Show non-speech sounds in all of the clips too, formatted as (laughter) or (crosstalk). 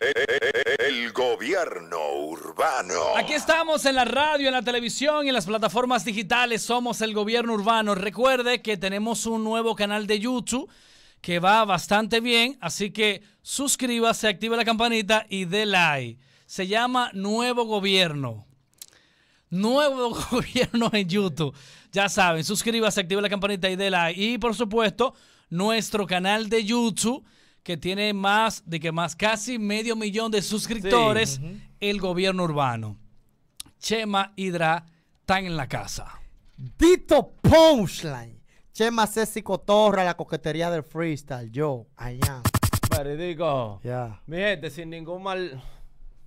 El, gobierno urbano. Aquí estamos en la radio, en la televisión y en las plataformas digitales. Somos el gobierno urbano. Recuerde que tenemos un nuevo canal de YouTube que va bastante bien. Así que suscríbase, active la campanita y dé like. Se llama Nuevo Gobierno. Nuevo (laughs) Gobierno en YouTube. Ya saben, suscríbase, active la campanita y dé like. Y por supuesto, nuestro canal de YouTube que tiene más de que más casi medio millón de suscriptores, el gobierno urbano. Chema Hidra están en la casa. Dito Punchline. Chema Ceci Cotorra, la coquetería del freestyle. Yo, allá. Veridico. Ya. Mi gente, sin ningún mal.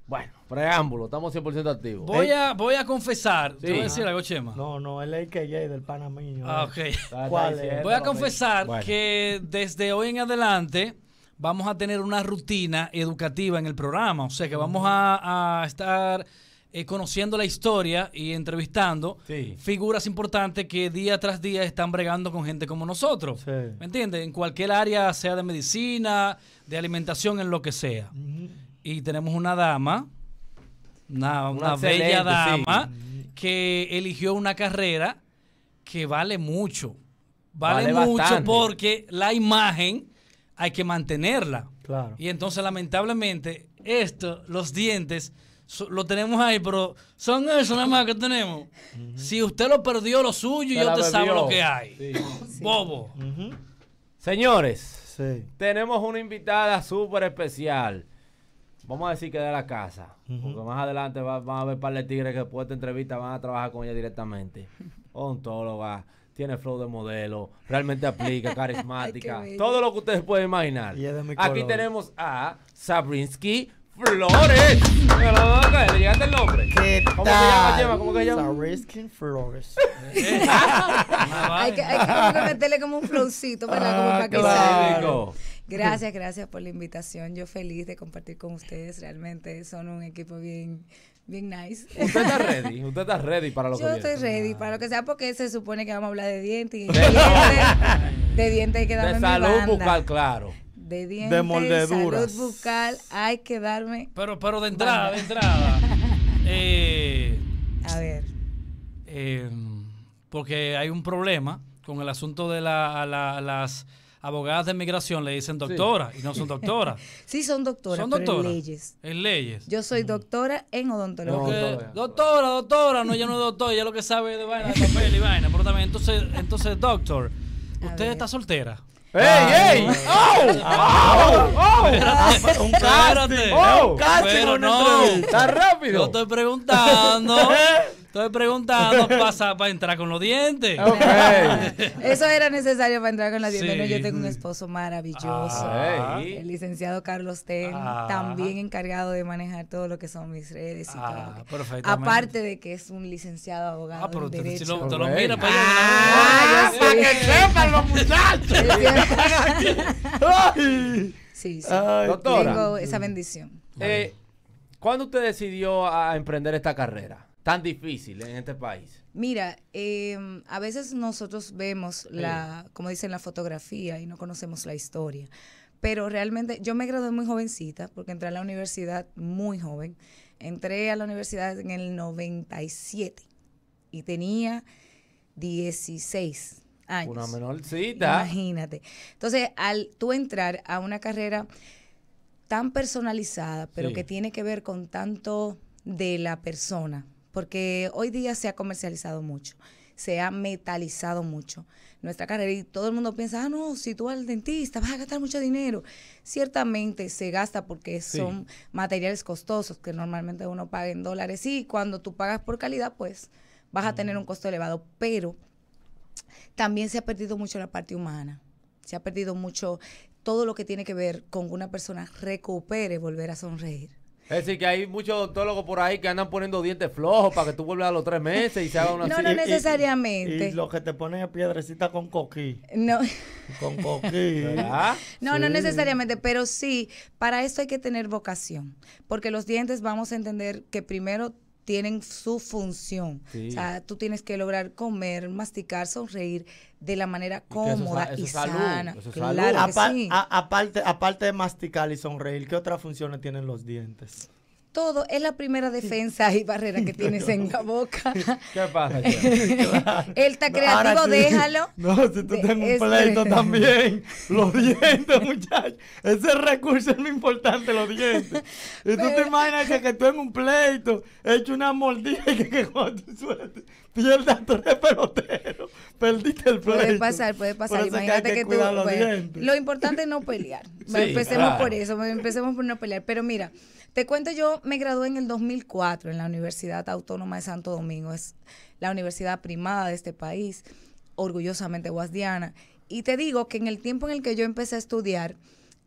Bueno, preámbulo, estamos 100% activos. Voy a, voy a confesar. ¿Te voy a decir algo, Chema? No, no, el AKJ del panameño. Ah, ok. ¿Cuál es? Voy a confesar que desde hoy en adelante vamos a tener una rutina educativa en el programa. O sea que vamos a, estar eh, conociendo la historia y entrevistando figuras importantes que día tras día están bregando con gente como nosotros. ¿Me entiendes? En cualquier área, sea de medicina, de alimentación, en lo que sea. Y tenemos una dama, una, bella dama, que eligió una carrera que vale mucho. Vale, mucho porque la imagen hay que mantenerla. Claro. Y entonces, lamentablemente, esto, los dientes, lo tenemos ahí, pero son eso nada más que tenemos. Si usted lo perdió, lo suyo, y usted sabe lo que hay. Bobo. Señores, tenemos una invitada súper especial. Vamos a decir que de la casa. Porque más adelante va, van a ver par de tigres que después de esta entrevista van a trabajar con ella directamente. (laughs) Ontóloga tiene flow de modelo, realmente aplica, (laughs) carismática, todo lo que ustedes pueden imaginar. Aquí tenemos a Sabrinsky Flores. ¿Le llegaste el nombre? ¿Qué ¿Cómo tal? se llama, Chema? ¿Cómo se llama? Sabrinsky Flores. (laughs) hay, que, hay que meterle como un flowcito, ¿verdad? Como ah, para que claro. Gracias, gracias por la invitación. Yo feliz de compartir con ustedes. Realmente son un equipo bien Bien nice. ¿Usted está (laughs) ready? ¿Usted está ready para lo que Yo estoy ready para lo que sea porque se supone que vamos a hablar de dientes. Y de, dientes, de dientes hay que darme De salud bucal, claro. De dientes, de moldeduras. salud bucal hay que darme... Pero, pero de entrada, de entrada. (laughs) eh, a ver. Eh, porque hay un problema con el asunto de la, las abogadas de migración le dicen doctora y no son doctoras. (laughs) sí, son doctoras, son doctoras. en leyes. En leyes. Yo soy doctora en odontología. doctora, doctora, no, ella no es doctora, ella lo que sabe de vaina de (laughs) papel y vaina. Pero también, entonces, entonces, doctor, ¿usted está soltera? ¡Ey, ey! ¡Oh! ¡Oh! ¡Oh! Espérate, un casting. ¡Oh! Un casting. Pero no. ¡Está rápido! Yo estoy preguntando. (laughs) Estoy preguntando pasa para entrar con los dientes. (laughs) Eso era necesario para entrar con los dientes. yo tengo un esposo maravilloso, el licenciado Carlos Ten, ah. también encargado de manejar todo lo que son mis redes y ah, todo. Aparte de que es un licenciado abogado ah, pero derecho. Si lo, te lo mira para allá. Ah, para que sepan los muchachos. sí, sí. Doctora. Tengo esa bendición. Eh, ¿Cuándo usted decidió a emprender esta carrera? Tan difícil en este país? Mira, em, a veces nosotros vemos la, como dicen, la fotografía y no conocemos la historia. Pero realmente yo me gradué muy jovencita porque entré a la universidad muy joven. Entré a la universidad en el 97 y tenía 16 años. Una menorcita. Imagínate. Entonces, al tú entrar a una carrera tan personalizada, pero que tiene que ver con tanto de la persona, porque hoy día se ha comercializado mucho, se ha metalizado mucho nuestra carrera y todo el mundo piensa, ah, no, si tú vas al dentista vas a gastar mucho dinero. Ciertamente se gasta porque son materiales costosos que normalmente uno paga en dólares y cuando tú pagas por calidad, pues vas a tener un costo elevado, pero también se ha perdido mucho la parte humana, se ha perdido mucho todo lo que tiene que ver con que una persona recupere volver a sonreír. Es decir, que hay muchos odontólogos por ahí que andan poniendo dientes flojos para que tú vuelvas a los tres meses y se haga una No, no necesariamente. Y, lo que te ponen es piedrecita con coquí. No. Con coquí. No, no necesariamente, pero sí, para eso hay que tener vocación. Porque los dientes vamos a entender que primero tienen su función. O sea, tú tienes que lograr comer, masticar, sonreír de la manera cómoda y, sana. Claro sí. aparte, aparte de masticar y sonreír, ¿qué otras funciones tienen los dientes? Todo es la primera defensa y barrera que tienes en la boca. (laughs) ¿Qué pasa? (laughs) Él está creativo, déjalo. (laughs) No, si tú tienes un pleito también, los dientes, muchachos. Ese recurso es muy importante, los dientes. Y tú te imaginas que, que tú en un pleito, hecho una mordida y que, que cuando tú sueltes, pierdas (laughs) tres peloteros, perdiste el pleito. Puede pasar, puede pasar. Imagínate que, tú. lo importante es no pelear. (laughs) empecemos por eso, empecemos por no pelear. Pero mira, te cuento, yo me gradué en el 2004 en la Universidad Autónoma de Santo Domingo, es la universidad primada de este país, orgullosamente guasdiana. Y te digo que en el tiempo en el que yo empecé a estudiar,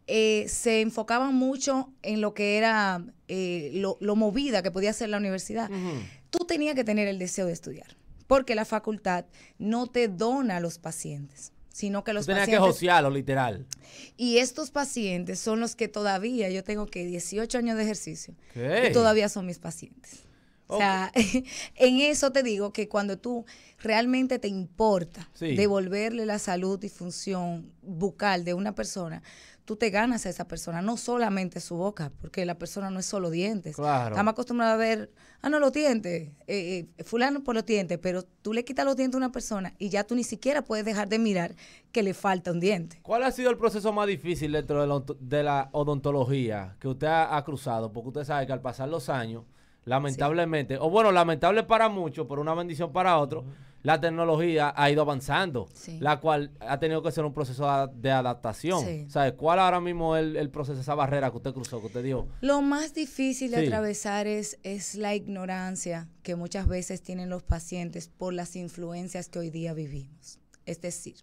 eh, se enfocaban mucho en lo que era eh, lo, movida que podía ser la universidad. Tú tenías que tener el deseo de estudiar, porque la facultad no te dona a los pacientes sino que los Tenía pacientes... que o literal. Y estos pacientes son los que todavía, yo tengo que 18 años de ejercicio, y todavía son mis pacientes. O sea, (laughs) en eso te digo que cuando tú realmente te importa devolverle la salud y función bucal de una persona, tú te ganas a esa persona, no solamente su boca, porque la persona no es solo dientes. Claro. Estamos acostumbrados a ver, ah, no, los dientes, eh, eh, fulano por los dientes, pero tú le quitas los dientes a una persona y ya tú ni siquiera puedes dejar de mirar que le falta un diente. ¿Cuál ha sido el proceso más difícil dentro de la, odontología que usted ha, cruzado? Porque usted sabe que al pasar los años, lamentablemente, o bueno, lamentable para muchos, pero una bendición para otros, la tecnología ha ido avanzando, la cual ha tenido que ser un proceso de adaptación. ¿Sabe cuál ahora mismo es el, proceso, esa barrera que usted cruzó, que usted dio? Lo más difícil de atravesar es, es la ignorancia que muchas veces tienen los pacientes por las influencias que hoy día vivimos. Es decir,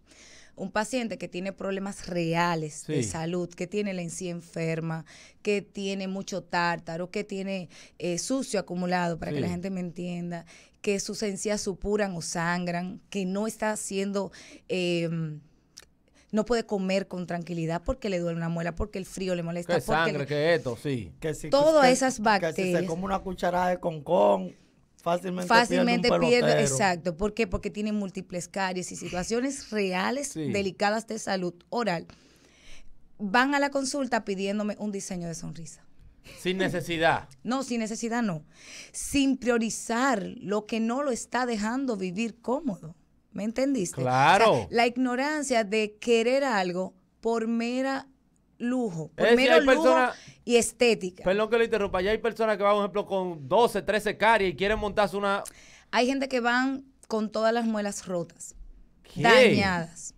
un paciente que tiene problemas reales de salud, que tiene la encía enferma, que tiene mucho tártaro, que tiene eh, sucio acumulado, para que la gente me entienda, que sus encías supuran o sangran, que no está haciendo... Em, no puede comer con tranquilidad porque le duele una muela, porque el frío le molesta. Que sangre, que esto, sí. Que si, Todas esas bacterias. Que si se come una cucharada de concón, fácilmente, fácilmente pierde, exacto. ¿Por qué? Porque tiene múltiples caries y situaciones (laughs) reales, delicadas de salud oral. Van a la consulta pidiéndome un diseño de sonrisa. Sin necesidad. no, sin necesidad no. Sin priorizar lo que no lo está dejando vivir cómodo. ¿Me entendiste? Claro. la ignorancia de querer algo por mera lujo, por mero lujo y estética. Perdón que le interrumpa, ya hay personas que van, por ejemplo, con 12, 13 caries y quieren montarse una... Hay gente que van con todas las muelas rotas, dañadas,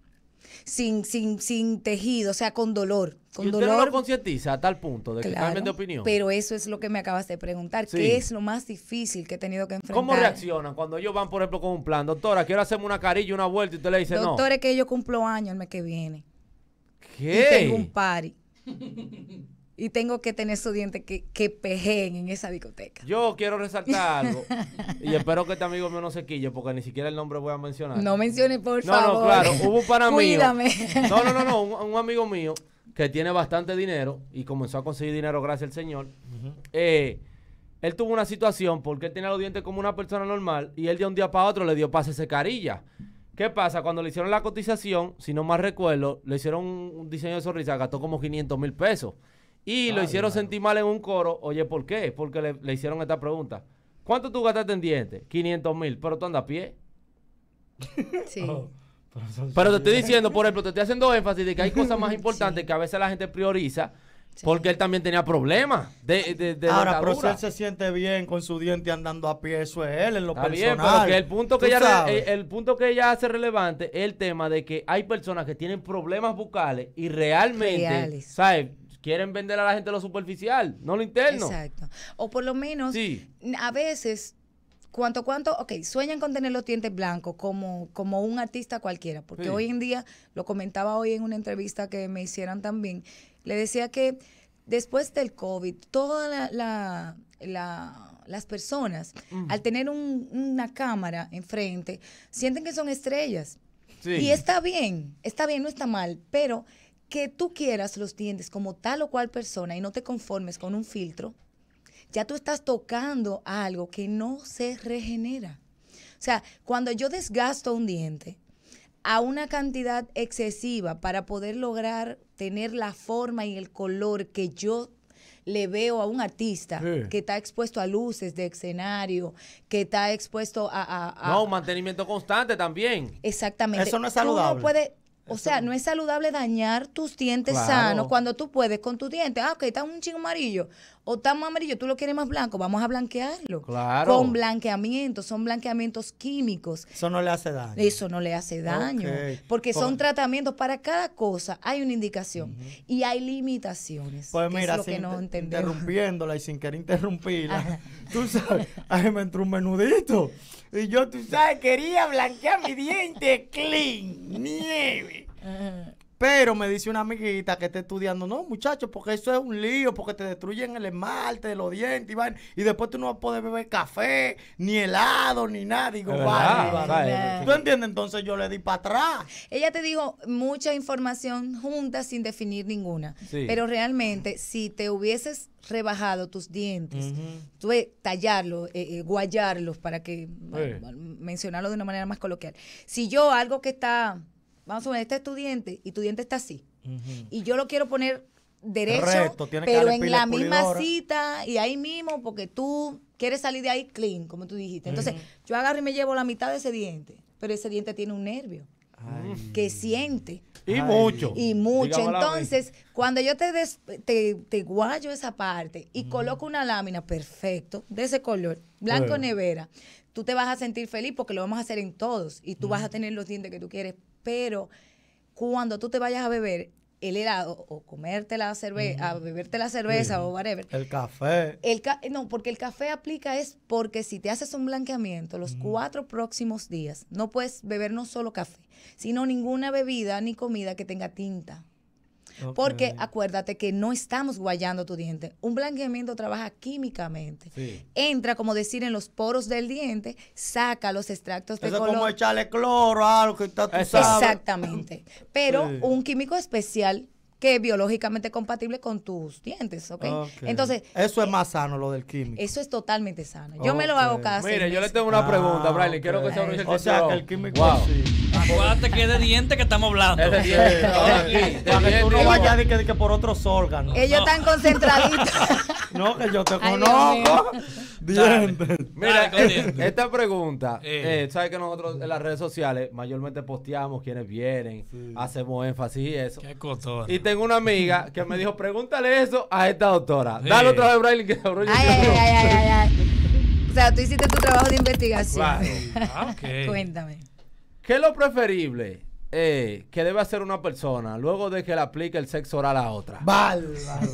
sin, sin, sin tejido, o sea, con dolor. Con ¿Y usted dolor. no lo concientiza a tal punto de que cambien de opinión? Pero eso es lo que me acabas de preguntar. ¿Qué es lo más difícil que he tenido que enfrentar? ¿Cómo reaccionan cuando ellos van, por ejemplo, con un plan? Doctora, quiero hacerme una carilla, una vuelta y usted le dice no. Doctor, es que yo cumplo años el mes que viene. ¿Qué? Y tengo un party. y tengo que tener esos dientes que, que pejeen en esa discoteca. Yo quiero resaltar algo (laughs) y espero que este amigo mío no se quille porque ni siquiera el nombre voy a mencionar. No mencione, por favor. No, no, claro. Hubo para (laughs) mí. No, no, no, no. Un, amigo mío que tiene bastante dinero y comenzó a conseguir dinero gracias al Señor. Eh, él tuvo una situación porque él tenía los dientes como una persona normal y él de un día para otro le dio pase ese carilla. ¿Qué pasa? Cuando le hicieron la cotización, si no más recuerdo, le hicieron un diseño de sonrisa, gastó como 500 mil pesos. Y lo hicieron sentir mal en un coro. Oye, ¿por qué? Porque le, hicieron esta pregunta. ¿Cuánto tú gastaste en dientes? 500 mil. Pero tú andas a pie. Sí. Oh, pero, te estoy diciendo, por ejemplo, te estoy haciendo énfasis de que hay cosas más (laughs) importantes que a veces la gente prioriza. Porque él también tenía problemas de, de, de Ahora, pero si él se siente bien con su diente andando a pie, eso es él en lo personal. Bien, pero que el punto que, ella, el, punto que ella hace relevante es el tema de que hay personas que tienen problemas bucales y realmente, ¿sabes? quieren vender a la gente lo superficial, no lo interno. Exacto. O por lo menos, a veces, cuanto, cuánto, ok, sueñan con tener los dientes blancos como, como un artista cualquiera, porque hoy en día, lo comentaba hoy en una entrevista que me hicieron también, le decía que después del COVID, todas la, las personas, al tener una cámara enfrente, sienten que son estrellas. Y está bien, está bien, no está mal, pero que tú quieras los dientes como tal o cual persona y no te conformes con un filtro, ya tú estás tocando algo que no se regenera. O sea, cuando yo desgasto un diente a una cantidad excesiva para poder lograr tener la forma y el color que yo le veo a un artista que está expuesto a luces de escenario, que está expuesto a... no, un mantenimiento constante también. Exactamente. Eso no es saludable. O sea, no es saludable dañar tus dientes sanos cuando tú puedes con tus dientes. Ah, ok, está un chingo amarillo. O está más amarillo, tú lo quieres más blanco. Vamos a blanquearlo. Claro. Con blanqueamientos. Son blanqueamientos químicos. Eso no le hace daño. Eso no le hace daño. Porque son tratamientos. Para cada cosa hay una indicación. Y hay limitaciones. Pues mira, es lo que no interrumpiéndola y sin querer interrumpirla. (laughs) Tú sabes, ahí me entró un menudito. Y yo, tú sabes, quería blanquear mi diente clean, nieve. Pero me dice una amiguita que está estudiando, no, muchachos, porque eso es un lío, porque te destruyen el esmalte de los dientes y, y después tú no vas a poder beber café, ni helado, ni nada. Digo, vale, ¿Tú entiendes? Entonces yo le di para atrás. Ella te dijo mucha información junta sin definir ninguna. Pero realmente, si te hubieses rebajado tus dientes, tú tallarlos, eh, eh, guayarlos, para que, mencionarlo de una manera más coloquial. Si yo algo que está vamos a poner, este estudiante y tu diente está así. Y yo lo quiero poner derecho, pero en la misma cita y ahí mismo, porque tú quieres salir de ahí clean, como tú dijiste. Entonces, yo agarro y me llevo la mitad de ese diente, pero ese diente tiene un nervio que siente. Y mucho. Y mucho. Entonces, cuando yo te, te, guayo esa parte y coloco una lámina perfecto de ese color, blanco nevera, tú te vas a sentir feliz porque lo vamos a hacer en todos y tú vas a tener los dientes que tú quieres pero cuando tú te vayas a beber el helado o comerte la cerveza, a beberte la cerveza o whatever. El café. El no, porque el café aplica es porque si te haces un blanqueamiento los cuatro próximos días, no puedes beber no solo café, sino ninguna bebida ni comida que tenga tinta. Porque acuérdate que no estamos guayando tu diente. Un blanqueamiento trabaja químicamente. Entra, como decir, en los poros del diente, saca los extractos de Eso color. es como echarle cloro a algo que está tú Exactamente. (laughs) Pero un químico especial que es biológicamente compatible con tus dientes, ¿ok? Entonces... Eso es eh, más sano, lo del químico. Eso es totalmente sano. Yo me lo hago casi. Mire, yo le tengo una pregunta, ah, Quiero que se O sea, que el químico wow. sí. Acuérdate que es de diente que estamos hablando. Es de diente. Para que tú no vayas de que, que por otros órganos. Ellos están concentraditos. (laughs) no, que yo te conozco. (laughs) Dientes. Mira, esta pregunta, eh. eh, sabes que nosotros en las redes sociales mayormente posteamos quienes vienen, hacemos énfasis y eso. Qué cotor. Y tengo una amiga que me dijo, pregúntale eso a esta doctora. Dale otra vez, Braille, que ay, ay, ay, ay, ay, O sea, tú hiciste tu trabajo de investigación. (laughs) Ah, Cuéntame. ¿Qué es lo preferible? Eh, que debe hacer una persona luego de que le aplique el sexo oral a otra. Bárbaro.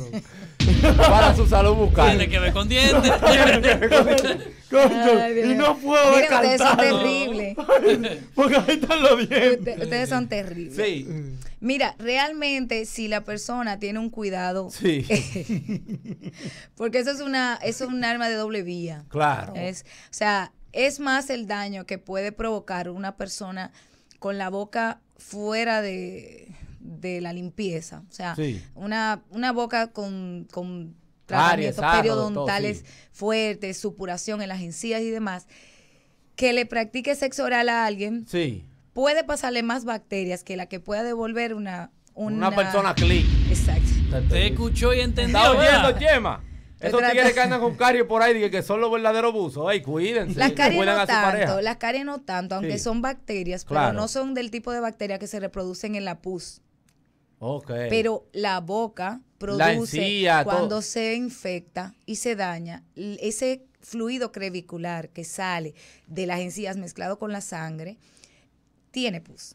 Para su salud bucal. Tiene que ver con dientes. (laughs) y no puedo Miren, ustedes son terribles. (laughs) Porque ahí están los dientes. Ustedes son terribles. Sí. Mira, realmente si la persona tiene un cuidado, sí. (laughs) porque eso es una, eso es un arma de doble vía. Claro. Es, o sea, es más el daño que puede provocar una persona con la boca fuera de, la limpieza. O sea, una, una boca con, con tratamientos periodontales fuertes, supuración en las encías y demás, que le practique sexo oral a alguien, puede pasarle más bacterias que la que pueda devolver una... Una, persona clean. Exacto. Te escuchó y entendió. ¿Está oyendo, Chema? Esos tigres que andan con caries por ahí que son los verdaderos buzos. Ay, cuídense. Las caries no tanto, las caries no tanto, aunque son bacterias, pero no son del tipo de bacterias que se reproducen en la pus. Okay. Pero la boca produce cuando se infecta y se daña ese fluido crevicular que sale de las encías mezclado con la sangre tiene pus.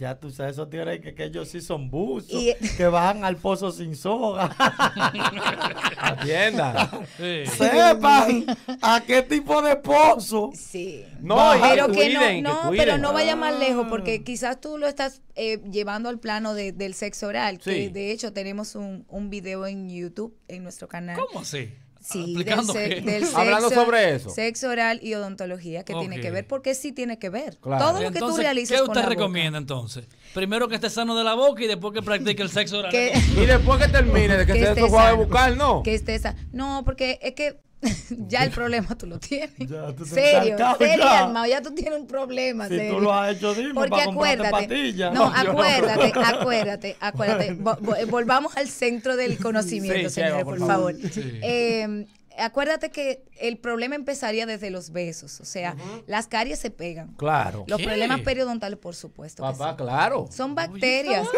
Ya tú sabes, esos tigres que, que ellos sí son buzos, que van al pozo sin soga. (laughs) (laughs) Atiendan. Sepan a qué tipo de pozo. Sí. No, pero que, no, no pero no vaya más lejos, porque quizás tú lo estás eh, llevando al plano del sexo oral. Que de hecho tenemos un, un video en YouTube, en nuestro canal. ¿Cómo así? Sí, explicando del, qué. (laughs) del sexo, Hablando sobre eso. Sexo oral y odontología, que tiene que ver, porque sí tiene que ver. Claro. Todo lo que tú realizas ¿Qué con usted boca. recomienda entonces? Primero que esté sano de la boca y después que practique el sexo oral. Que, Y después que termine de que, que se esté a sano. buscar, ¿no? que esté esa. No, porque es que (laughs) ya el problema tú lo tienes. Ya, tú te serio, serio, ya. Almao, ya tú tienes un problema. Si serio. tú lo has hecho, dime, Porque para acuérdate, pastillas. no, No, (laughs) yo no. acuérdate, acuérdate, acuérdate. Vo- vo- volvamos al centro del conocimiento, Sí, señores, por favor. favor. Sí. Eh, acuérdate que el problema empezaría desde los besos, o sea, las caries se pegan. Claro. Los ¿Qué? problemas periodontales, por supuesto. que Papá, sí. claro. Son bacterias.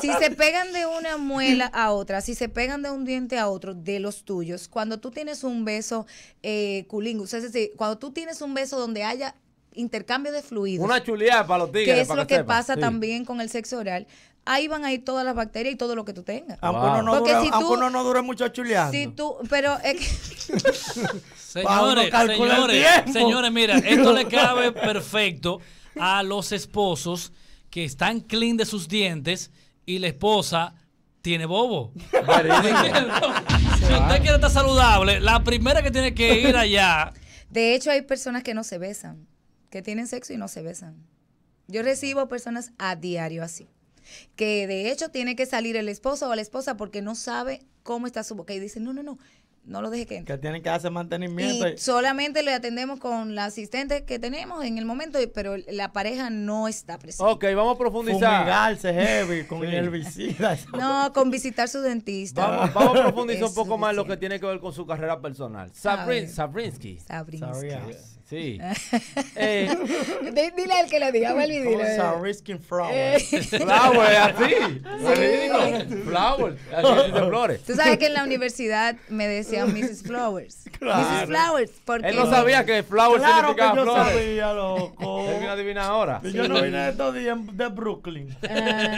Si se pegan de una muela a otra, si se pegan de un diente a otro, de los tuyos, cuando tú tienes un beso eh, culingus, es decir, cuando tú tienes un beso donde haya intercambio de fluidos, Una chuleada para los tigres. que es para lo que pasa Sí. también con el sexo oral, ahí van a ir todas las bacterias y todo lo que tú tengas. Aunque, Wow. uno no si aunque tú- uno no dure mucho chuleando. Si tú, pero es que (laughs) Señores, señores, señores, mira, esto le (laughs) cabe perfecto a los esposos que están clean de sus dientes y la esposa tiene bobo. (laughs) si usted quiere estar saludable, la primera que tiene que ir allá. De hecho, hay personas que no se besan, que tienen sexo y no se besan. Yo recibo personas a diario así, que de hecho tiene que salir el esposo o la esposa porque no sabe cómo está su boca y dicen, no, no, no, no lo deje que entre. Que tienen que hacer mantenimiento. Y solamente le atendemos con la asistente que tenemos en el momento, pero la pareja no está presente. Ok, vamos a profundizar. Fumigarse heavy con Sí. herbicida. (laughs) No, con visitar su dentista. Vamos, vamos a profundizar un (laughs) poco más lo que tiene que ver con su carrera personal. Sabrin, ver. Sabrinsky. Sabrinsky. Sí. (laughs) Eh, Di- Dile al que lo diga, vuelve y dile. esa risking flowers. (laughs) Flower, así. Ridículo. Flower. Así dice flores. Tú sabes que en la universidad me decían Mrs. Flowers. (laughs) Mrs. Flowers. Porque Él no sabía que flower Claro que significaba yo flores. sabía, loco. Él vino a adivinar ahora. Yo no vine de estos días de Brooklyn,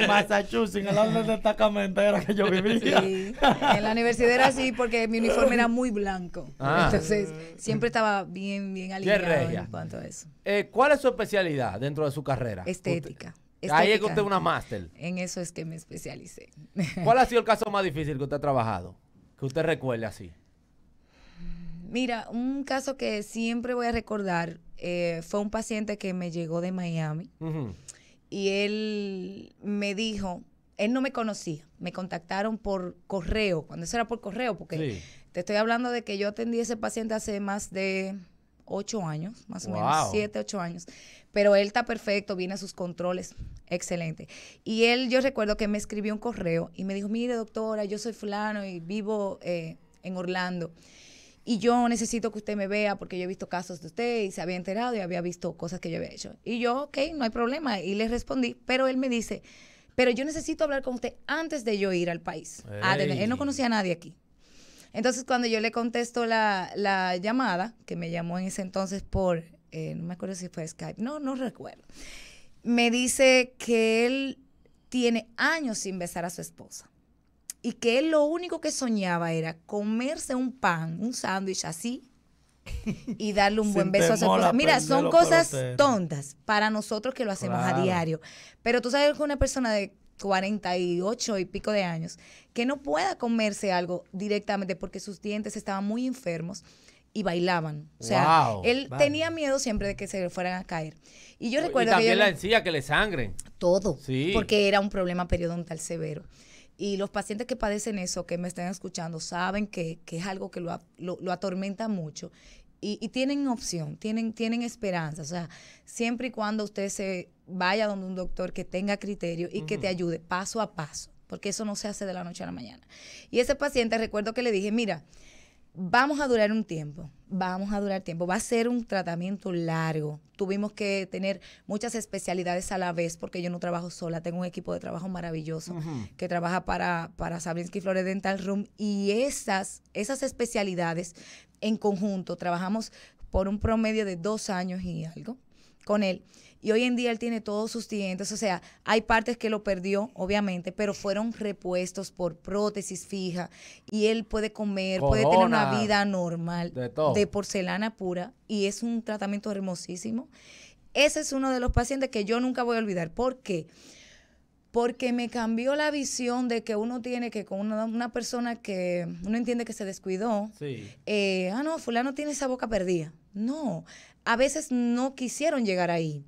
Massachusetts, en el área de destacamento era que yo vivía. Sí, en la universidad era así porque mi uniforme era muy blanco. Ah. Entonces, siempre estaba bien, bien alineado regia. en cuanto a eso. Eh, ¿Cuál es su especialidad dentro de su carrera? Estética. Usted- ahí es que Estética. usted es una máster. En eso es que me especialicé. (laughs) ¿Cuál ha sido el caso más difícil que usted ha trabajado? Que usted recuerde así. Mira, un caso que siempre voy a recordar eh, fue un paciente que me llegó de Miami y él me dijo, él no me conocía, me contactaron por correo, cuando eso era por correo, porque Sí. te estoy hablando de que yo atendí a ese paciente hace más de ocho años, más o menos, siete, ocho años. Pero él está perfecto, viene a sus controles, excelente. Y él, yo recuerdo que me escribió un correo y me dijo, mire doctora, yo soy fulano y vivo eh, en Orlando. Y yo necesito que usted me vea porque yo he visto casos de usted y se había enterado y había visto cosas que yo había hecho. Y yo, ok, no hay problema. Y le respondí, pero él me dice, pero yo necesito hablar con usted antes de yo ir al país. Ah, Ey. él no conocía a nadie aquí. Entonces, cuando yo le contesto la, la llamada, que me llamó en ese entonces por, eh, no me acuerdo si fue Skype, no, no recuerdo, me dice que él tiene años sin besar a su esposa y que él lo único que soñaba era comerse un pan, un sándwich así (laughs) y darle un buen beso a su esposa. Mira, son cosas tontas para nosotros que lo hacemos Claro. a diario. Pero tú sabes que una persona de 48 y pico de años que no pueda comerse algo directamente porque sus dientes estaban muy enfermos y bailaban. O sea, Wow, él vale. tenía miedo siempre de que se le fueran a caer. Y yo y recuerdo que yo también la encía que le sangren. todo, Sí. porque era un problema periodontal severo. Y los pacientes que padecen eso, que me están escuchando, saben que, que es algo que lo- lo atormenta mucho. Y, y tienen opción, tienen, tienen esperanza. O sea, siempre y cuando usted se vaya donde un doctor que tenga criterio y que te ayude paso a paso, porque eso no se hace de la noche a la mañana. Y ese paciente, recuerdo que le dije, mira, vamos a durar un tiempo, vamos a durar tiempo, va a ser un tratamiento largo. Tuvimos que tener muchas especialidades a la vez porque yo no trabajo sola, tengo un equipo de trabajo maravilloso que trabaja para, para Sabrinsky Flores Dental Room y esas, esas especialidades en conjunto trabajamos por un promedio de dos años y algo con él. Y hoy en día él tiene todos sus dientes, o sea, hay partes que lo perdió, obviamente, pero fueron repuestos por prótesis fija y él puede comer, puede tener una vida normal de todo. porcelana pura y es un tratamiento hermosísimo. Ese es uno de los pacientes que yo nunca voy a olvidar. ¿Por qué? porque me cambió la visión de que uno tiene que con una, persona que uno entiende que se descuidó, eh, ah, no, fulano tiene esa boca perdida. No, a veces no quisieron llegar ahí.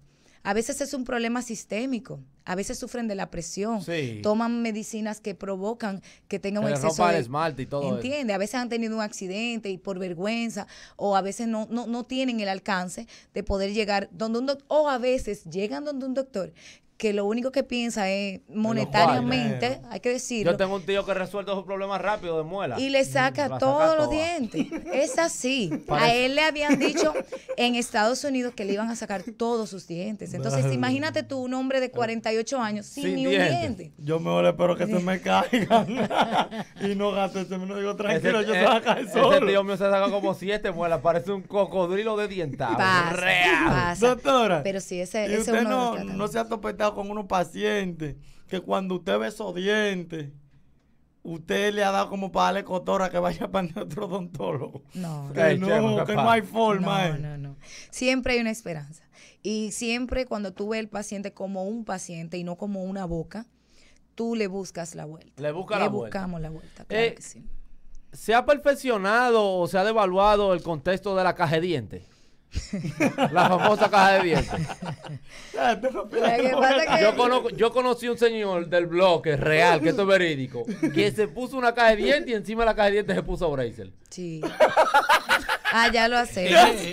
A veces es un problema sistémico. A veces sufren de la presión. Toman medicinas que provocan que tengan un exceso de esmalte y todo ¿Entiende? A veces han tenido un accidente y por vergüenza o a veces no, no, no tienen el alcance de poder llegar donde un doctor o a veces llegan donde un doctor que lo único que piensa es monetariamente, hay que decirlo. Yo tengo un tío que resuelve sus problemas rápido de muela. Y le saca todos los dientes. (laughs) Es así. A él le habían dicho en Estados Unidos que le iban a sacar todos sus dientes. Entonces, imagínate tú, un hombre de 48 años sin, ni un diente. Yo mejor espero que se me caigan (laughs) y no gaste ese me digo, tranquilo, yo se va a caer solo. Ese tío mío se saca como siete muelas, parece un cocodrilo de dientado. Real. Doctora. Pero sí, ese, ese usted no, no se ha topetado con unos pacientes que cuando usted ve esos dientes, usted le ha dado como para darle cotora que vaya (laughs) para otro odontólogo. No, que, no, que no hay forma. No, no, no. Siempre hay una esperanza. Y siempre cuando tú ves el paciente como un paciente y no como una boca, tú le buscas la vuelta. Le, busca le la buscamos la vuelta. Claro eh, que sí. ¿Se ha perfeccionado o se ha devaluado el contexto de la caja de dientes? (laughs) la famosa caja de dientes. (laughs) yo, conozco, yo conocí un señor del bloque real, que esto es verídico, que se puso una caja de dientes y encima de la caja de dientes se puso Bracer. Sí. Ah, ya lo hace. Eh,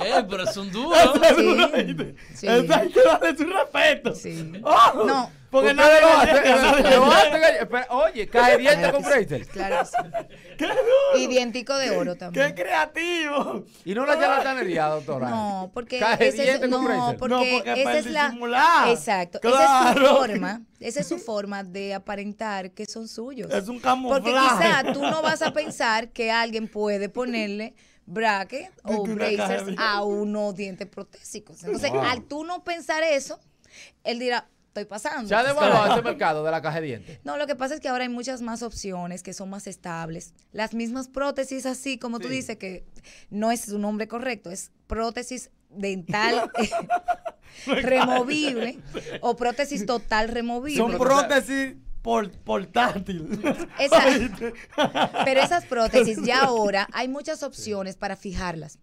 eh, pero es un duro. Sí. sí. hay que darle su respeto. Sí. Oh. no. Porque nadie lo hace. Oye, caja de dientes con Bracer. Claro. Y dientico de oro también. ¡Qué creativo! ¿Y no la charlatanería, doctora? No, porque, no, porque, no, porque esa es la... Exacto. Esa es su forma. Esa es su forma de aparentar que son suyos. Es un camuflaje. Porque quizá tú no vas a pensar que alguien puede ponerle bracket o bracers a unos dientes protésicos. Entonces, al tú no pensar eso, él dirá, estoy pasando. ¿Se ha devaluado ese mercado de la caja de dientes? No, lo que pasa es que ahora hay muchas más opciones que son más estables. Las mismas prótesis, así como tú dices, que no es su nombre correcto, es prótesis dental (laughs) (laughs) removible o prótesis total removible. Son prótesis portátil. (laughs) pero esas prótesis ya ahora hay muchas opciones para fijarlas.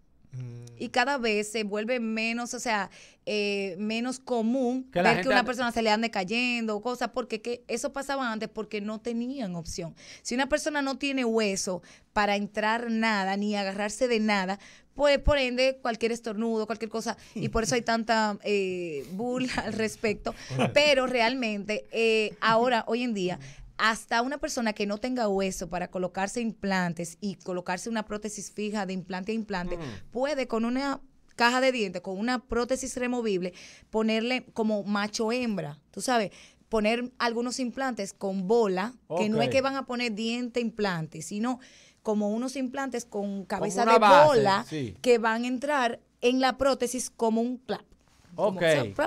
Y cada vez se vuelve menos, o sea, eh, menos común ver que una persona se le ande cayendo o cosas, porque que eso pasaba antes porque no tenían opción. Si una persona no tiene hueso para entrar nada, ni agarrarse de nada, pues por ende cualquier estornudo, cualquier cosa, y por eso hay (laughs) tanta eh, bull al respecto, pero realmente eh, ahora, hoy en día, hasta una persona que no tenga hueso para colocarse implantes y colocarse una prótesis fija de implante a implante, puede con una caja de dientes, con una prótesis removible, ponerle como macho hembra, tú sabes, poner algunos implantes con bola, que no es que van a poner diente implante, sino como unos implantes con cabeza de bola que van a entrar en la prótesis como un clap. Ok.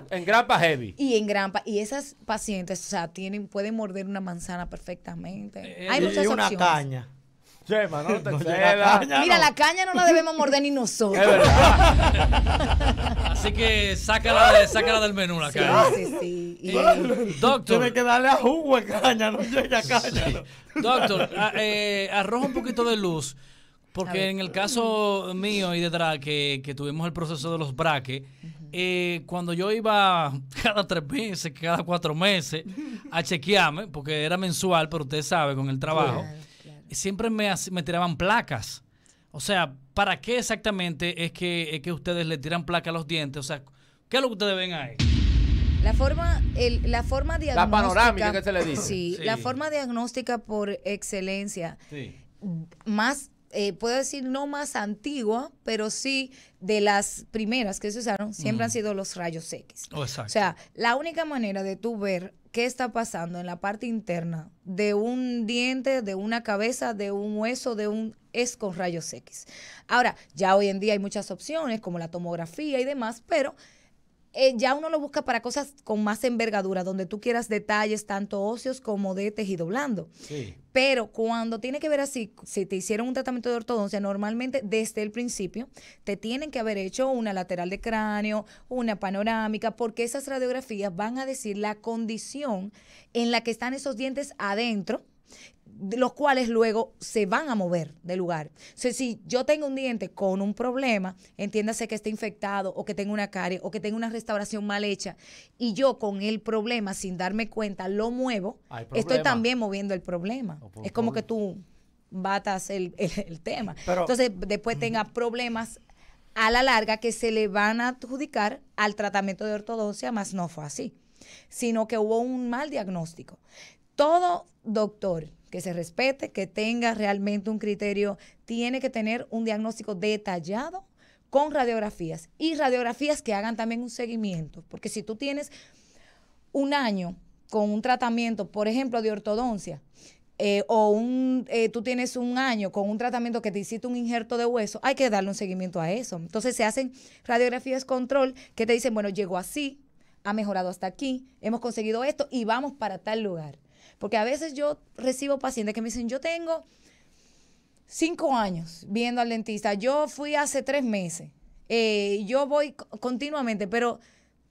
en grampa heavy. Y en grampa. Y esas pacientes, o sea, tienen, pueden morder una manzana perfectamente. Eh, Hay muchas y una caña. Chema, no te (laughs) Mira, la caña no la debemos morder ni nosotros. (laughs) Así que sácala, de, sácala del menú la caña. Sí, sí, sí. Eh, doctor. Tiene que darle a jugo a caña, no llega a caña. Doctor, eh, arroja un poquito de luz. Porque en el caso mío y detrás que, que tuvimos el proceso de los braques, eh, cuando yo iba (laughs) cada tres meses, cada cuatro meses a chequearme, porque era mensual, pero usted sabe, con el trabajo, siempre me, me tiraban placas. O sea, ¿para qué exactamente es que, es que ustedes le tiran placa a los dientes? O sea, ¿qué es lo que ustedes ven ahí? La forma, el, la forma diagnóstica. La panorámica que se le dice. Sí, la forma diagnóstica por excelencia. Más eh, puedo decir no más antigua, pero sí de las primeras que se usaron, siempre han sido los rayos X. Oh, o sea, la única manera de tú ver qué está pasando en la parte interna de un diente, de una cabeza, de un hueso, de un es con rayos X. Ahora, ya hoy en día hay muchas opciones como la tomografía y demás, pero eh, ya uno lo busca para cosas con más envergadura, donde tú quieras detalles tanto óseos como de tejido blando. Sí. Pero cuando tiene que ver así, si te hicieron un tratamiento de ortodoncia, normalmente desde el principio te tienen que haber hecho una lateral de cráneo, una panorámica, porque esas radiografías van a decir la condición en la que están esos dientes adentro los cuales luego se van a mover del lugar. O sea, si yo tengo un diente con un problema, entiéndase que esté infectado o que tenga una carie o que tenga una restauración mal hecha, y yo con el problema, sin darme cuenta, lo muevo, estoy también moviendo el problema. es como que tú batas el, tema. Entonces, después tenga problemas a la larga que se le van a adjudicar al tratamiento de ortodoncia, más no fue así, sino que hubo un mal diagnóstico. Todo doctor que se respete, que tenga realmente un criterio, tiene que tener un diagnóstico detallado con radiografías y radiografías que hagan también un seguimiento, porque si tú tienes un año con un tratamiento, por ejemplo, de ortodoncia, eh, o un, eh, tú tienes un año con un tratamiento que te hiciste un injerto de hueso, hay que darle un seguimiento a eso. Entonces se hacen radiografías control que te dicen, bueno, llegó así, ha mejorado hasta aquí, hemos conseguido esto y vamos para tal lugar. Porque a veces yo recibo pacientes que me dicen, yo tengo cinco años viendo al dentista, yo fui hace tres meses, eh, yo voy continuamente, pero,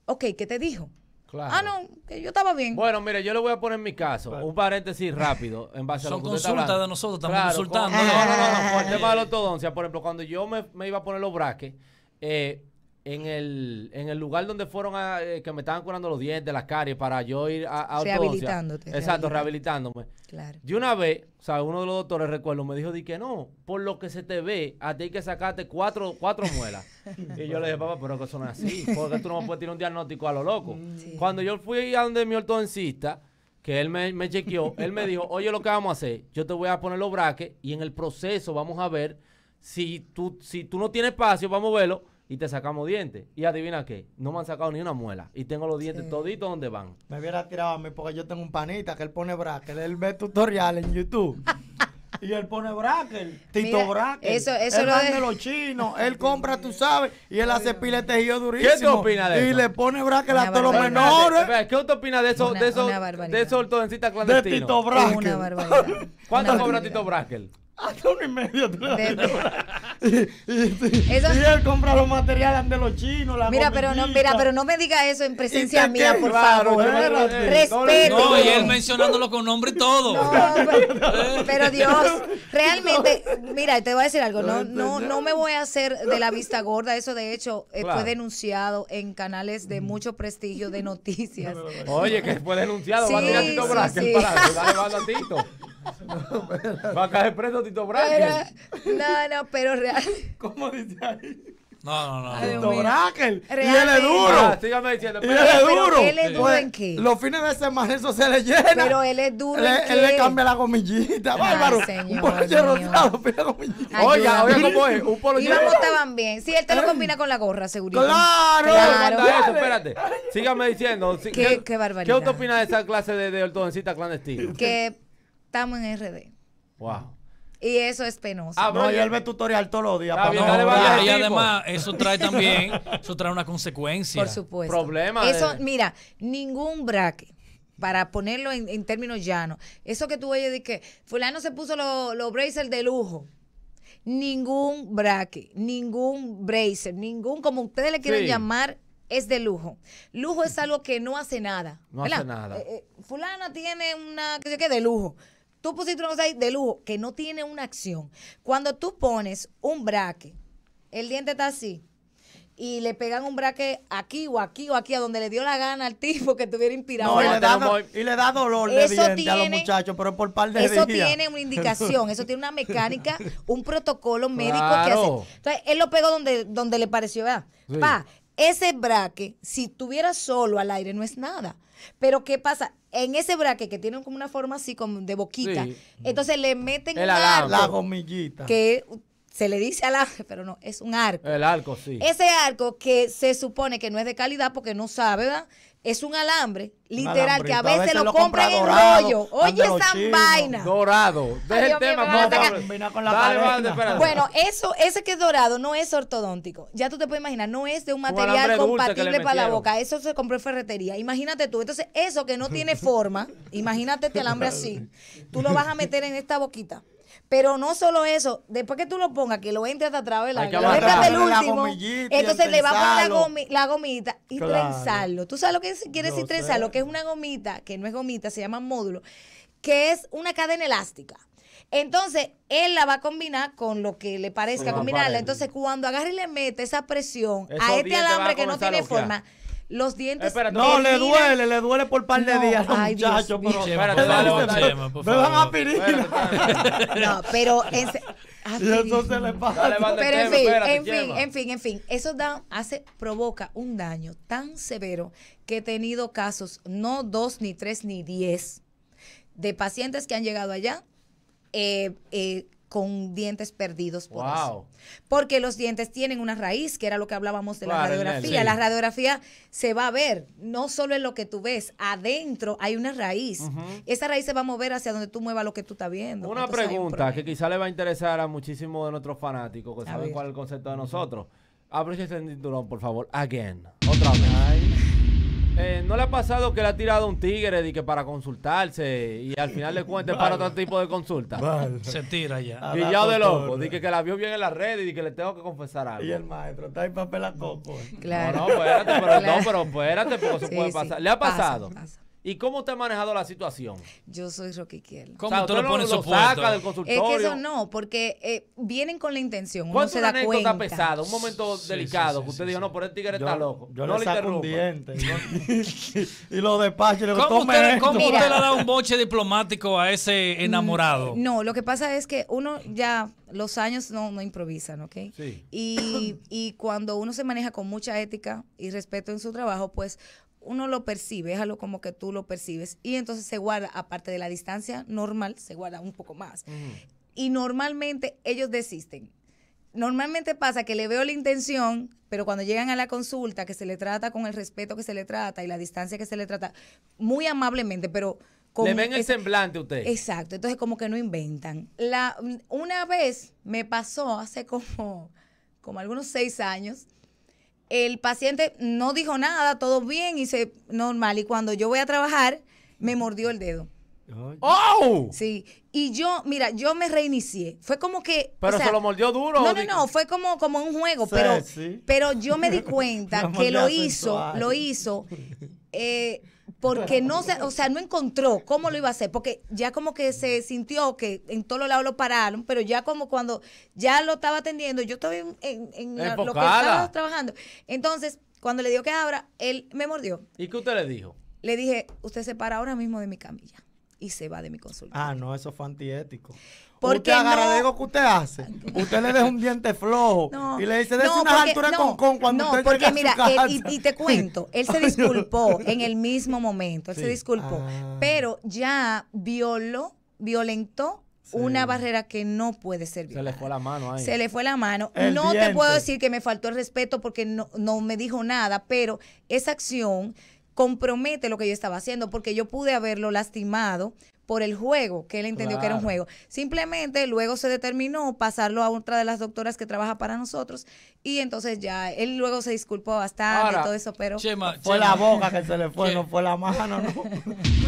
ok, ¿qué te dijo? Claro. Ah, no, que yo estaba bien. Bueno, mire, yo le voy a poner mi caso, un paréntesis rápido en base a lo que consultas de nosotros, estamos consultando. no, no, no, no, por el (laughs) tema de la ortodoncia, por ejemplo, cuando yo me, me iba a poner los braques, eh, en el, en el lugar donde fueron a, eh, que me estaban curando los dientes, las caries, para yo ir a, a Rehabilitándote. Exacto, rehabilitándome. Claro. De una vez, o sea, uno de los doctores, recuerdo, me dijo, di que no, por lo que se te ve, a ti hay que sacarte cuatro, cuatro (laughs) muelas. y yo le dije, papá, pero que eso no es así, porque tú no me puedes tirar un diagnóstico a lo loco. Cuando yo fui a donde mi ortodoncista, que él me, me chequeó, él me dijo, oye, lo que vamos a hacer, yo te voy a poner los braques y en el proceso vamos a ver si tú, si tú no tienes espacio para moverlo, y te sacamos dientes. Y adivina qué, no me han sacado ni una muela. Y tengo los dientes toditos donde van. Me hubiera tirado a mí porque yo tengo un panita que él pone bracket. Él ve tutoriales en YouTube. (laughs) y él pone bracket, Tito bracket. Eso, eso él lo de... los chinos. Él compra, tú sabes, y él hace pile tejido durísimo. ¿Qué tú opinas de eso? Y le pone bracket a todos los menores. ¿Qué tú opinas de eso, de esos, de esos ortodoncistas clandestinos? De Tito bracket. Una barbaridad. ¿Cuánto cobra Tito bracket? Hasta uno y medio. (laughs) y, él compra los materiales de los chinos. La mira, pero no, mira, pero no me diga eso en presencia mía, por favor. Respete. No, y él mencionándolo con nombre y todo. (laughs) pero, Dios, realmente, mira, te voy a decir algo. No, no, no me voy a hacer de la vista gorda. Eso, de hecho, eh, fue denunciado en canales de mucho prestigio de (laughs) noticias. Oye, que fue denunciado. Sí, va a tirar Tito sí, para, dale a Tito. (laughs) Va a caer preso Tito Bracker. No, no, pero real. (laughs) ¿Cómo dice ahí? No, no, no. Tito Bracker. Y él es duro. Ah, sígame diciendo. Y él es duro. ¿Él es duro en qué? Los fines de semana eso se le llena. Pero él es duro en qué. Él le cambia la gomillita. Bárbaro. Un pollo rosado, pide gomillita. Oiga, oiga, ¿cómo es? Un pollo Y vamos estaban bien. Sí, él te lo combina con la gorra, seguro. ¡Claro! Claro. Eso, espérate. Sígame diciendo. ¿Qué, qué barbaridad. ¿Qué usted opina de esa clase de, de ortodoncista clandestino? Que estamos en RD. Wow. Y eso es penoso. Ah, no, y él ve tutorial todos los días. y, además, eso trae (laughs) también, eso trae una consecuencia. Por supuesto. Problema. Eso, mira, ningún braque, para ponerlo en, términos llanos, eso que tú oyes de que fulano se puso los lo braces de lujo. Ningún braque, ningún bracer, ningún, como ustedes le quieren llamar, es de lujo. Lujo es algo que no hace nada. No hace nada. Eh, eh, fulana tiene una, que sé qué, de lujo. Tú pusiste una cosa ahí de lujo que no tiene una acción. Cuando tú pones un braque, el diente está así, y le pegan un braque aquí o aquí o aquí, a donde le dio la gana al tipo que estuviera inspirado. No, y, le da, y le da dolor de diente a los muchachos, pero por par de Eso tiene una indicación, eso tiene una mecánica, (laughs) un protocolo médico que hace. Entonces, él lo pegó donde, donde le pareció, ¿verdad? Pa, ese braque, si tuviera solo al aire, no es nada. Pero ¿qué pasa? En ese braque que tiene como una forma así como de boquita, entonces le meten el un la gomillita. Que se le dice al arco, pero no, es un arco. El arco, sí. Ese arco que se supone que no es de calidad porque no sabe, ¿verdad? Es un alambre, literal, que a veces, lo, compran en rollo. Oye, esa vaina. Dorado. Deja el tema. con la bueno, eso, ese que es dorado no es ortodóntico. Ya tú te puedes imaginar, no es de un material compatible para la boca. Eso se compró en ferretería. Imagínate tú. Entonces, eso que no tiene forma, imagínate este alambre así. Tú lo vas a meter en esta boquita. Pero no solo eso, después que tú lo pongas, que lo entres hasta atrás de la, lo entres del último, entonces le va a poner la, gomita y trenzarlo. ¿Tú sabes lo que quiere decir trenzarlo? Que es una gomita, que no es gomita, se llama módulo, que es una cadena elástica. Entonces, él la va a combinar con lo que le parezca combinarla. Entonces, cuando agarre y le mete esa presión a este alambre que no tiene forma, los dientes. no, le duele, le duele por par de días a los muchachos. Pero, espérate, me van a No, pero. (laughs) eso se le pasa. Pero en fin, en fin, en fin, en fin, eso da, hace, provoca un daño tan severo que he tenido casos, no dos, ni tres, ni diez, de pacientes que han llegado allá eh, eh, con dientes perdidos por eso. Porque los dientes tienen una raíz, que era lo que hablábamos de la radiografía. La radiografía se va a ver, no solo en lo que tú ves, adentro hay una raíz. Esa raíz se va a mover hacia donde tú muevas lo que tú estás viendo. Una pregunta que quizá le va a interesar a muchísimos de nuestros fanáticos que saben cuál es el concepto de nosotros. Abre ese cinturón, por favor. Again. Otra vez. Eh, ¿No le ha pasado que le ha tirado un tigre de que para consultarse y al final le cuente para otro tipo de consulta? Se tira ya. Guillado de loco. Dije que la vio bien en la red y que le tengo que confesar algo. Y el maestro está en papel a coco. Claro. No, no, espérate, pero, no, pero espérate, porque eso puede pasar. ¿Le ha pasado? ¿Y cómo te ha manejado la situación? Yo soy Rocky Izquierdo. ¿Cómo tú lo pones lo saca del consultorio? Es que eso no, porque eh, vienen con la intención. Se da una anécdota pesada, un momento delicado, que usted dijo, no, por el tigre está loco. Yo no le, saco un diente. (laughs) (laughs) y, lo despacho le ¿Cómo usted, ¿cómo usted le da un boche diplomático a ese mm, enamorado? No, lo que pasa es que uno ya los años no, no improvisan, ¿ok? Sí. Y, y cuando uno se maneja con mucha ética y respeto en su trabajo, pues uno lo percibe, es algo como que tú lo percibes y entonces se guarda, aparte de la distancia normal, se guarda un poco más. Y normalmente ellos desisten. Normalmente pasa que le veo la intención, pero cuando llegan a la consulta, que se le trata con el respeto que se le trata y la distancia que se le trata, muy amablemente, pero... Con le ven el semblante a usted. Exacto, entonces como que no inventan. La, una vez me pasó hace como, como algunos seis años, el paciente no dijo nada, todo bien, y se normal. Y cuando yo voy a trabajar, me mordió el dedo. ¡Oh! Sí. Y yo, mira, yo me reinicié. Fue como que. Pero se lo mordió duro. No, no, no. Fue como, como un juego. pero, pero yo me di (laughs) cuenta que lo hizo, lo hizo. Eh, (laughs) porque no se, o sea, no encontró cómo lo iba a hacer, porque ya como que se sintió que en todos lados lo pararon, pero ya como cuando ya lo estaba atendiendo, yo estaba en, en, lo que estaba trabajando. Entonces, cuando le dio que abra, él me mordió. ¿Y qué usted le dijo? Le dije, usted se para ahora mismo de mi camilla y se va de mi consulta. Ah, no, eso fue antiético. Porque usted agarra digo que usted hace. Usted le deja un diente flojo (laughs) y le dice, dése una altura con con cuando no, usted porque mira, y, te (laughs) cuento, él se disculpó en el mismo momento, él se disculpó, ah. pero ya violó, violentó una barrera que no puede ser violada. Se le fue la mano ahí. Se le fue la mano. no te puedo decir que me faltó el respeto porque no, no me dijo nada, pero esa acción compromete lo que yo estaba haciendo porque yo pude haberlo lastimado por el juego, que él entendió que era un juego. Simplemente luego se determinó pasarlo a otra de las doctoras que trabaja para nosotros y entonces ya él luego se disculpó bastante y todo eso, pero fue la boca que se le fue, no fue la mano, no.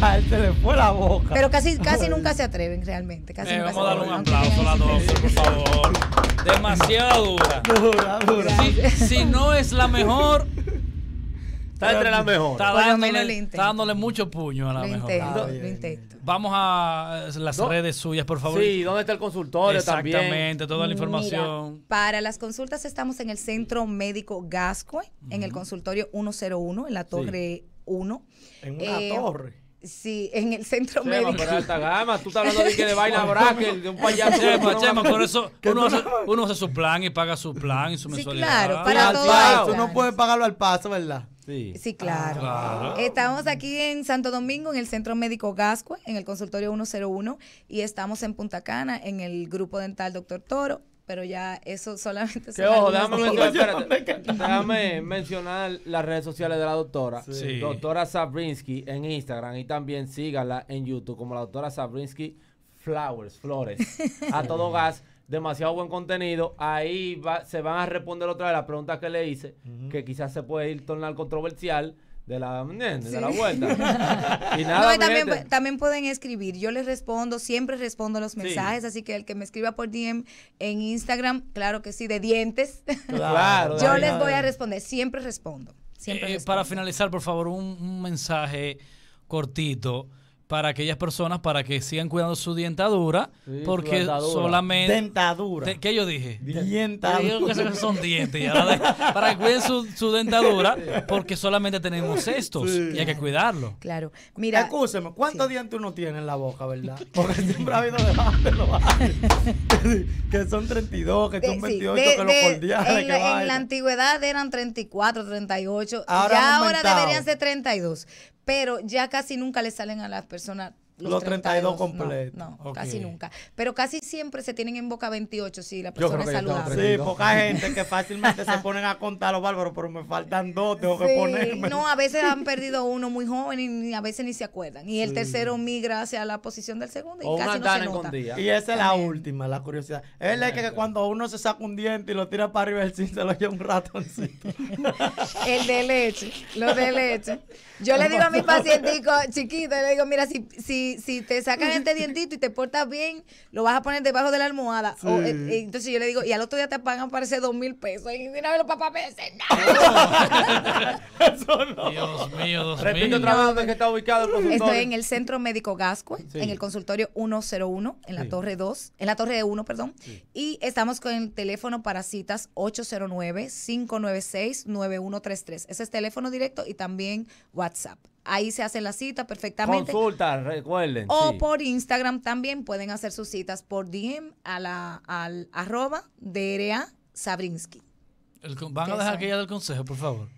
(laughs) a él se le fue la boca. Pero casi casi nunca se atreven realmente, casi eh, vamos a darle un aplauso a la doctora, por favor. Demasiado dura. Dura, dura. si no es la mejor, Está entre la mejor. Está dándole, mucho puño a la mejor. lo intento. Vamos a las redes suyas, por favor. Sí, ¿dónde está el consultorio también? Exactamente, toda la información. para las consultas estamos en el Centro Médico Gascue, en el consultorio 101, en la Torre 1. En una eh, torre. Sí, en el centro médico. pero alta gama, tú estás hablando de que de (laughs) vaina bracket, de un payaso. Chema, Chema, por eso (laughs) uno hace, uno hace, su plan y paga su plan y su mensualidad. Sí, claro, para todo. Tú no puedes pagarlo al paso, ¿verdad? Sí, sí claro. Estamos aquí en Santo Domingo, en el Centro Médico Gascue, en el consultorio 101, y estamos en Punta Cana, en el Grupo Dental Doctor Toro, pero ya eso solamente se ojo, déjame, mencionar las redes sociales de la doctora. Doctora Sabrinsky en Instagram y también sígala en YouTube como la doctora Sabrinsky Flowers, Flores. a todo (laughs) gas demasiado buen contenido. Ahí va, se van a responder otra vez las preguntas que le hice, que quizás se puede ir tornar controversial de la, de la vuelta. (laughs) y nada, también, también, pueden escribir. Yo les respondo, siempre respondo los mensajes, así que el que me escriba por DM en Instagram, claro que sí, de dientes. (laughs) Claro. Yo les voy a responder, siempre respondo. Siempre eh, Para finalizar, por favor, un mensaje cortito para aquellas personas para que sigan cuidando su dientadura, porque solamente... Dentadura. ¿Qué yo dije? Dientadura. Yo digo que son dientes. para que cuiden su, dentadura, porque solamente tenemos estos y hay que cuidarlo. Claro. Mira... Escúcheme, ¿cuántos dientes uno tiene en la boca, verdad? (laughs) Porque siempre ha habido debate (laughs) que son 32, que son 28, que los cordiales. En, la, en la antigüedad eran 34, 38. Ahora ya ahora deberían ser 32 pero ya casi nunca le salen a las personas los, 32, completos. No, casi nunca. Pero casi siempre se tienen en boca 28 si la persona es saludable. Sí, poca gente que fácilmente se ponen a contar los bárbaros, pero me faltan dos, tengo que ponerme. No, a veces han perdido uno muy joven y a veces ni se acuerdan. Y el tercero migra hacia la posición del segundo y casi no se nota. Y esa es la última, la curiosidad. Es la que cuando uno se saca un diente y lo tira para arriba, el cin se lo lleva un ratoncito. (laughs) el de leche, lo de leche. Yo le digo a mi pacientico chiquito, le digo, mira, si, si, si te sacan este (laughs) dientito y te portas bien, lo vas a poner debajo de la almohada. Eh, eh, entonces yo le digo, y al otro día te pagan parece dos mil pesos. Y vez los papás me dicen, no. (laughs) Eso no. Dios mío, dos Repito otra vez dónde está ubicado el consultorio. Estoy en el Centro Médico Gascue, en el consultorio 101, en la torre 2, en la torre 1, perdón. Y estamos con el teléfono para citas 809-596-9133. Ese es teléfono directo y también WhatsApp. Ahí se hace la cita perfectamente. Consulta, recuerden. O por Instagram también pueden hacer sus citas por DM a la, al arroba DRA Sabrinsky. van a dejar que ella del consejo, por favor.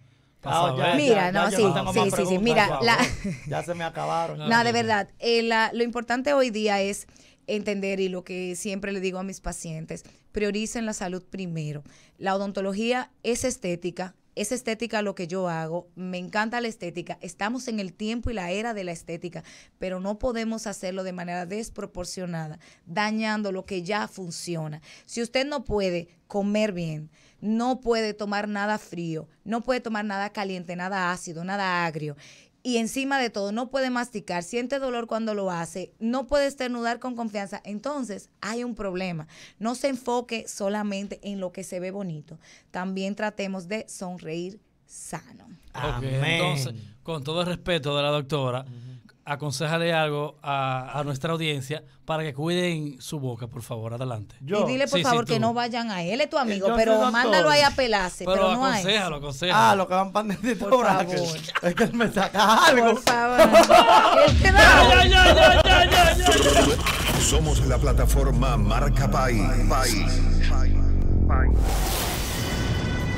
Ah, mira, no, sí, sí, sí, sí, mira, (laughs) ya se me acabaron. No, de verdad, eh, lo importante hoy día es entender y lo que siempre le digo a mis pacientes, prioricen la salud primero. La odontología es estética, es estética lo que yo hago, me encanta la estética, estamos en el tiempo y la era de la estética, pero no podemos hacerlo de manera desproporcionada, dañando lo que ya funciona. Si usted no puede comer bien, no puede tomar nada frío, no puede tomar nada caliente, nada ácido, nada agrio, y encima de todo no puede masticar, siente dolor cuando lo hace, no puede esternudar con confianza, entonces hay un problema. No se enfoque solamente en lo que se ve bonito, también tratemos de sonreír sano. Entonces, con todo el respeto de la doctora, aconsejale algo a, nuestra audiencia para que cuiden su boca, por favor, adelante. y dile, por favor, que no vayan a él, es tu amigo, pero mándalo ahí a pelarse. Pero, pero no aconsejalo, aconsejalo. Ah, lo que van para dentro Por favor. Es que él me saca algo. Por favor. (laughs) ya, ya, ya, Somos la plataforma Marca País.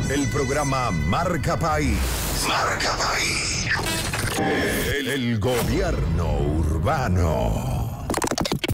El programa Marca País. Marca País. El, gobierno urbano.